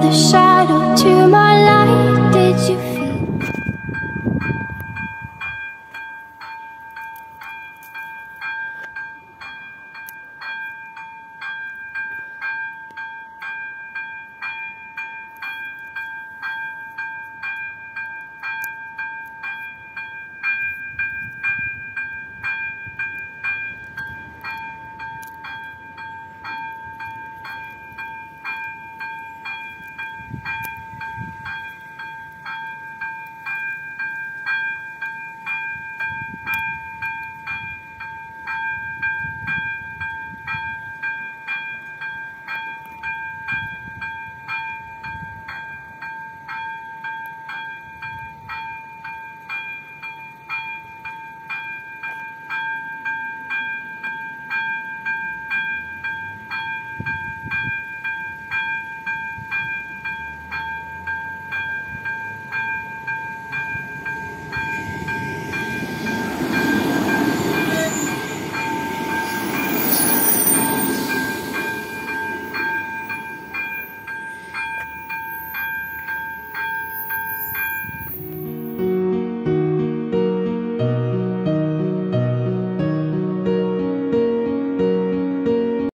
the shadow.